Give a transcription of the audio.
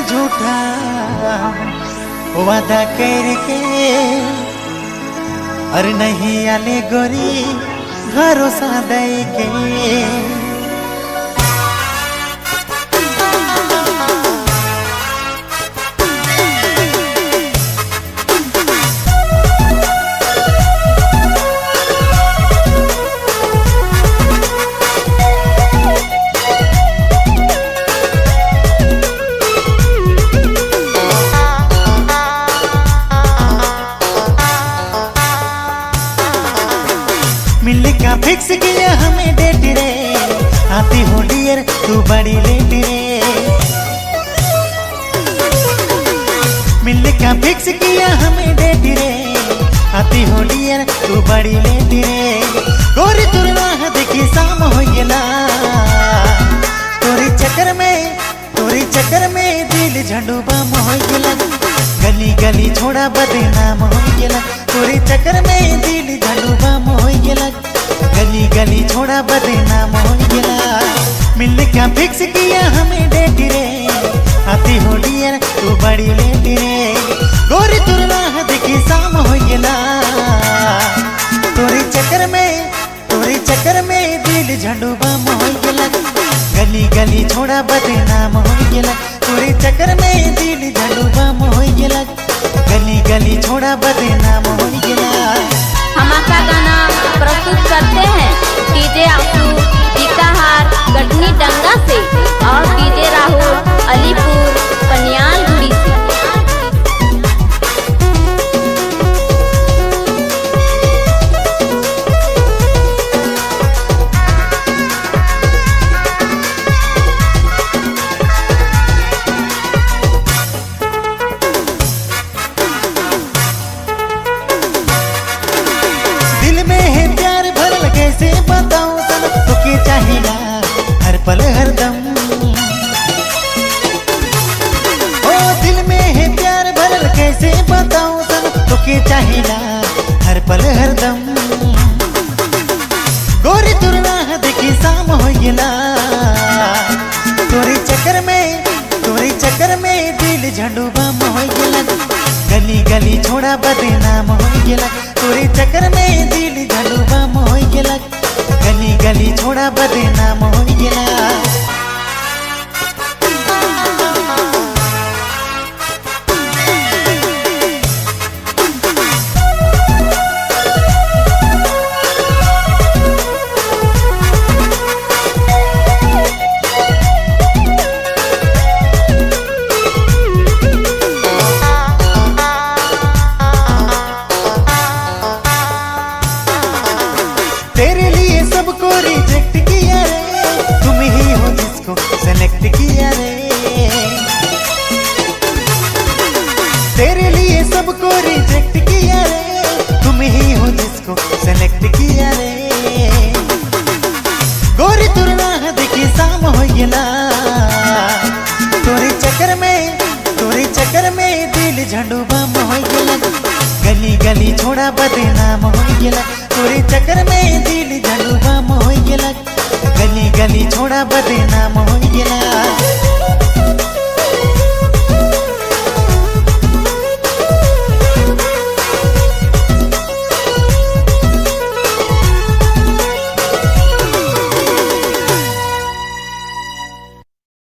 झूठा। वादा करके और नहीं आले गोरी भरोसा दे के फिक्स किया हमें डेट रे। आती हो डियर तू बड़ी लेट रे। मिलने का फिक्स किया हमें डेट रे। आती हो डियर तू बड़ी लेट रे। गोरी तुरना देखी शाम हो गेला तोरी चक्कर में, तोरी चक्कर में दिल झंडू बम हो गेला गली छोड़ा बदनाम हो गेला फिक्स किया हमें डेट रे। आती हो डियर तू बड़ी लेट रे। गोरी तुरना देखी शाम हो गेला तोरी चक्कर में, तोरी चक्कर में दिल झंडू बम हो गेला। गली गली छोड़ा बदनाम हो गेला। तोरी चक्कर में दिल झंडू बम हो गेला। गली गली छोड़ा बदनाम चाहिला हर पल, हर ओ, दिल में है प्यार भरल कैसे बताऊँ सनम तो के चाहिला हर पल गोरी तुरना देखी शाम हो गेला तोरी चक्कर में, तोरी चक्कर में दिल झंडू बम हो गेला। गली गली छोड़ा बदनाम हो गेला। तोरी चक्कर में दिल झंडू बम हो गली। छोड़ा बदनाम हो गेला तेरे सेलेक्ट किया रे। तेरे लिए सबको रिजेक्ट किया रे। तुम ही हो जिसको सेलेक्ट किया रे। गोरी तुरना देखी शाम हो गेला तोरी चक्कर में, तोरी चक्कर में दिल झंडू बम हो गेला गली छोड़ा बदनाम हो गेला तोरी चक्कर में दिल झंडू बम हो गली गली छोड़ा बदनाम हो गया